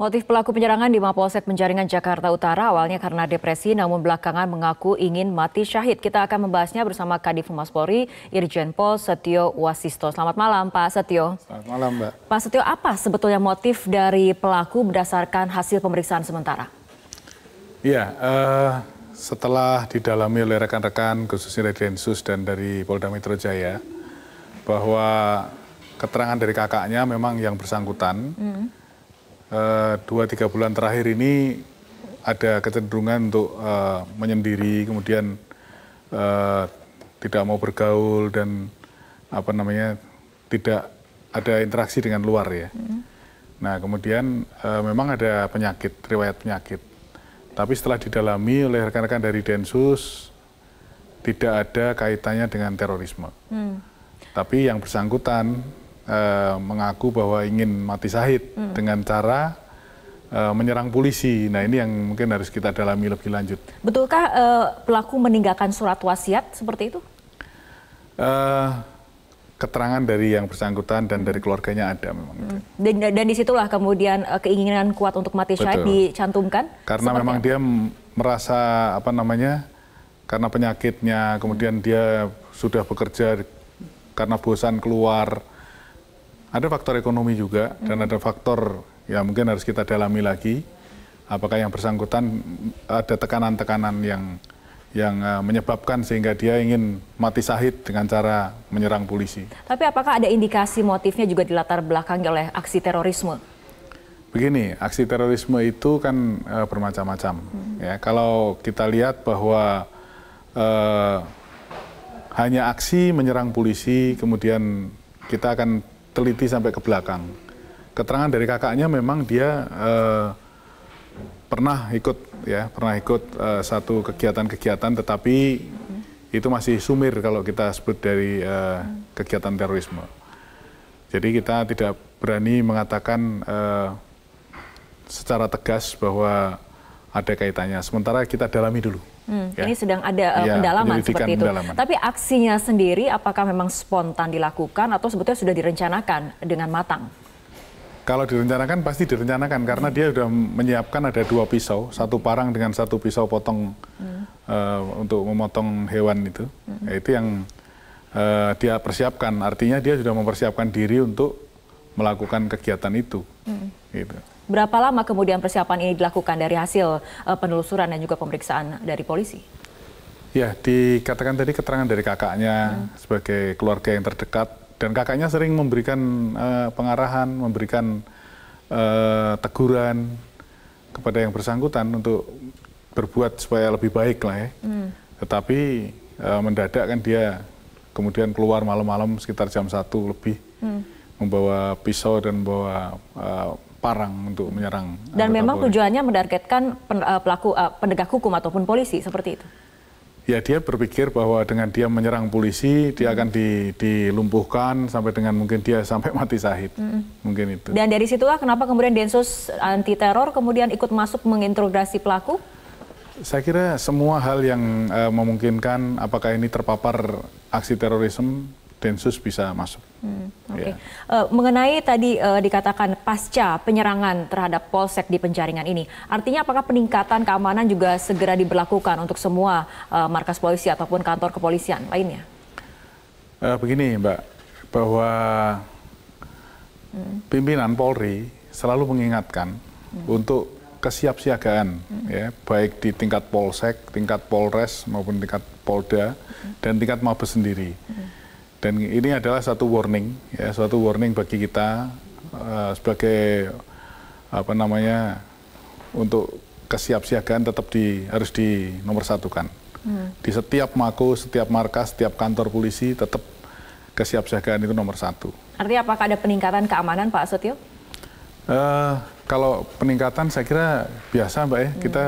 Motif pelaku penyerangan di Mapolsek Penjaringan Jakarta Utara awalnya karena depresi namun belakangan mengaku ingin mati syahid. Kita akan membahasnya bersama Kadif Humas Polri, Irjen Pol Setio Wasisto. Selamat malam Pak Setio. Selamat malam Mbak. Pak Setio, apa sebetulnya motif dari pelaku berdasarkan hasil pemeriksaan sementara? Iya, uh, setelah didalami oleh rekan-rekan khususnya dari Densus dan dari Polda Metro Jaya bahwa keterangan dari kakaknya memang yang bersangkutan Eh, dua tiga bulan terakhir ini ada kecenderungan untuk uh, menyendiri, kemudian uh, tidak mau bergaul dan apa namanya tidak ada interaksi dengan luar ya. Hmm. Nah kemudian uh, memang ada penyakit, riwayat penyakit. Tapi setelah didalami oleh rekan-rekan dari Densus tidak ada kaitannya dengan terorisme. Hmm. Tapi yang bersangkutan uh, mengaku bahwa ingin mati sahid hmm. dengan cara uh, menyerang polisi. Nah ini yang mungkin harus kita dalami lebih lanjut. Betulkah uh, pelaku meninggalkan surat wasiat seperti itu? Uh, keterangan dari yang bersangkutan dan dari keluarganya ada memang. Hmm. Dan, dan di situlah kemudian keinginan kuat untuk mati syahid dicantumkan? Karena memang apa? dia merasa apa namanya, karena penyakitnya, kemudian hmm. dia sudah bekerja karena bosan keluar, ada faktor ekonomi juga dan hmm. ada faktor ya mungkin harus kita dalami lagi apakah yang bersangkutan ada tekanan-tekanan yang yang uh, menyebabkan sehingga dia ingin mati sahid dengan cara menyerang polisi. Tapi apakah ada indikasi motifnya juga dilatar belakangi oleh aksi terorisme? Begini, aksi terorisme itu kan uh, bermacam-macam. Hmm. Ya, kalau kita lihat bahwa uh, hanya aksi menyerang polisi, kemudian kita akan teliti sampai ke belakang. Keterangan dari kakaknya memang dia uh, pernah ikut ya, pernah ikut uh, satu kegiatan-kegiatan tetapi itu masih sumir kalau kita sebut dari hmm. kegiatan terorisme. Jadi kita tidak berani mengatakan uh, secara tegas bahwa ada kaitannya. Sementara kita dalami dulu. Hmm, ya. Ini sedang ada uh, ya, pendalaman seperti itu. Pendalaman. Tapi aksinya sendiri apakah memang spontan dilakukan atau sebetulnya sudah direncanakan dengan matang? Kalau direncanakan pasti direncanakan karena hmm. dia sudah menyiapkan ada dua pisau, satu parang dengan satu pisau potong hmm. uh, untuk memotong hewan itu. Hmm. Itu yang uh, dia persiapkan. Artinya dia sudah mempersiapkan diri untuk melakukan kegiatan itu. Hmm. Gitu. Berapa lama kemudian persiapan ini dilakukan dari hasil uh, penelusuran dan juga pemeriksaan dari polisi? Ya, dikatakan tadi keterangan dari kakaknya hmm. sebagai keluarga yang terdekat dan kakaknya sering memberikan uh, pengarahan, memberikan uh, teguran kepada yang bersangkutan untuk berbuat supaya lebih baik lah ya. Hmm. Tetapi uh, mendadak kan dia kemudian keluar malam-malam sekitar jam satu lebih hmm. Membawa pisau dan membawa uh, parang untuk menyerang. Dan memang polri. tujuannya mendargetkan eh, pelaku uh, penegak hukum ataupun polisi seperti itu. Ya dia berpikir bahwa dengan dia menyerang polisi dia hmm. akan di, dilumpuhkan sampai dengan mungkin dia sampai mati sahid hmm. mungkin itu. Dan dari situlah kenapa kemudian Densus anti teror kemudian ikut masuk menginterogasi pelaku? Saya kira semua hal yang uh, memungkinkan apakah ini terpapar aksi terorisme Densus bisa masuk. Hmm, Oke. Okay. Ya. Uh, mengenai tadi uh, dikatakan pasca penyerangan terhadap Polsek di Penjaringan ini, artinya apakah peningkatan keamanan juga segera diberlakukan untuk semua uh, markas polisi ataupun kantor kepolisian lainnya? Uh, begini, Mbak, bahwa hmm. pimpinan Polri selalu mengingatkan hmm. untuk kesiapsiagaan, hmm. ya, baik di tingkat Polsek, tingkat Polres maupun tingkat Polda hmm. dan tingkat Mabes sendiri. Hmm dan ini adalah satu warning, ya, suatu warning bagi kita uh, sebagai apa namanya untuk kesiapsiagaan tetap di harus di nomor satukan. Hmm. Di setiap mako, setiap markas, setiap kantor polisi tetap kesiapsiagaan itu nomor satu. Artinya apakah ada peningkatan keamanan Pak Setio? Uh, kalau peningkatan saya kira biasa Mbak ya, hmm. kita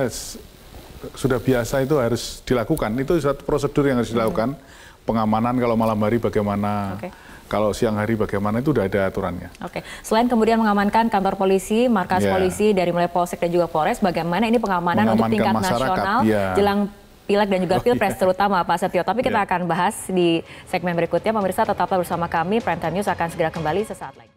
sudah biasa itu harus dilakukan. Itu satu prosedur yang harus dilakukan. Hmm pengamanan kalau malam hari bagaimana, okay. kalau siang hari bagaimana itu sudah ada aturannya. Oke. Selain kemudian mengamankan kantor polisi, markas yeah. polisi dari mulai Polsek dan juga Polres, bagaimana ini pengamanan untuk tingkat nasional yeah. jelang pileg dan juga oh, pilpres oh, iya. terutama Pak Setio. Tapi kita yeah. akan bahas di segmen berikutnya. Pemirsa tetaplah bersama kami. Prime Time News akan segera kembali sesaat lagi.